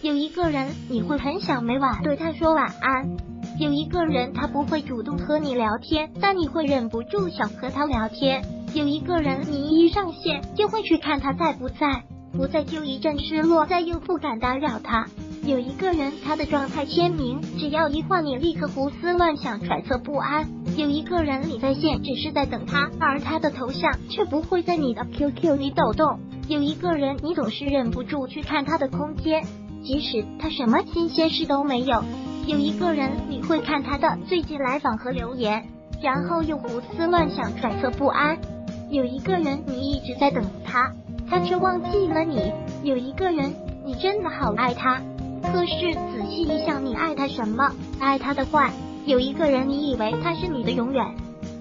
有一个人你会很想每晚对他说晚安，有一个人他不会主动和你聊天，但你会忍不住想和他聊天。有一个人你一上线就会去看他在不在，不在就一阵失落，在又不敢打扰他。有一个人他的状态签名，只要一换你立刻胡思乱想，揣测不安。有一个人你在线只是在等他，而他的头像却不会在你的 QQ 里抖动。有一个人你总是忍不住去看他的空间。即使他什么新鲜事都没有，有一个人你会看他的最近来访和留言，然后又胡思乱想、揣测不安。有一个人你一直在等他，他却忘记了你。有一个人你真的好爱他，可是仔细一想，你爱他什么？爱他的坏。有一个人你以为他是你的永远，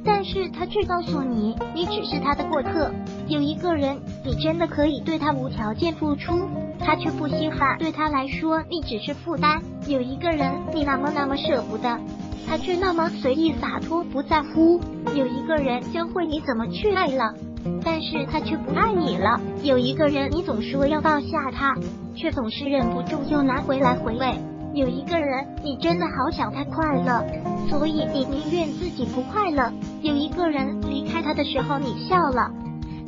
但是他却告诉你，你只是他的过客。有一个人你真的可以对他无条件付出。他却不稀罕，对他来说你只是负担。有一个人你那么那么舍不得，他却那么随意洒脱，不在乎。有一个人教会你怎么去爱了，但是他却不爱你了。有一个人你总说要放下他，却总是忍不住又拿回来回味。有一个人你真的好想他快乐，所以你宁愿自己不快乐。有一个人离开他的时候你笑了。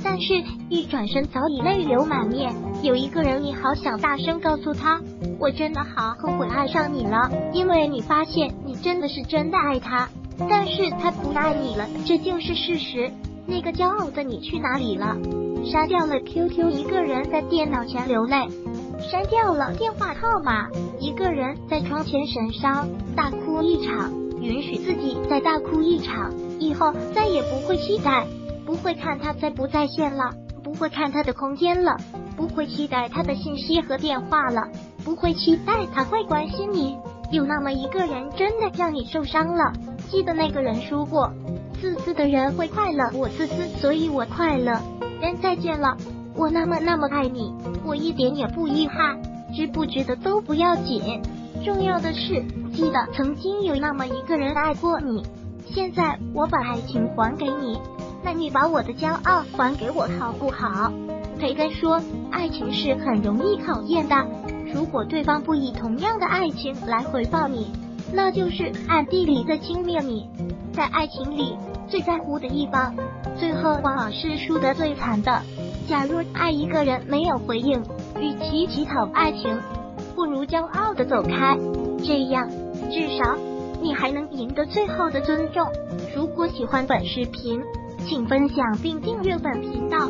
但是，一转身早已泪流满面。有一个人，你好想大声告诉他，我真的好后悔爱上你了，因为你发现你真的是真的爱他，但是他不爱你了，这就是事实。那个骄傲的你去哪里了？删掉了 QQ，一个人在电脑前流泪；删掉了电话号码，一个人在窗前神伤，大哭一场，允许自己再大哭一场，以后再也不会期待。不会看他在不在线了，不会看他的空间了，不会期待他的信息和电话了，不会期待他会关心你。有那么一个人真的让你受伤了，记得那个人说过，自私的人会快乐，我自私，所以我快乐。人再见了，我那么那么爱你，我一点也不遗憾，值不值得都不要紧，重要的是记得曾经有那么一个人爱过你，现在我把爱情还给你。那你把我的骄傲还给我好不好？培根说，爱情是很容易考验的。如果对方不以同样的爱情来回报你，那就是暗地里在轻蔑你。在爱情里，最在乎的一方，最后往往是输得最惨的。假如爱一个人没有回应，与其乞讨爱情，不如骄傲的走开。这样，至少你还能赢得最后的尊重。如果喜欢本视频，请分享并订阅本频道。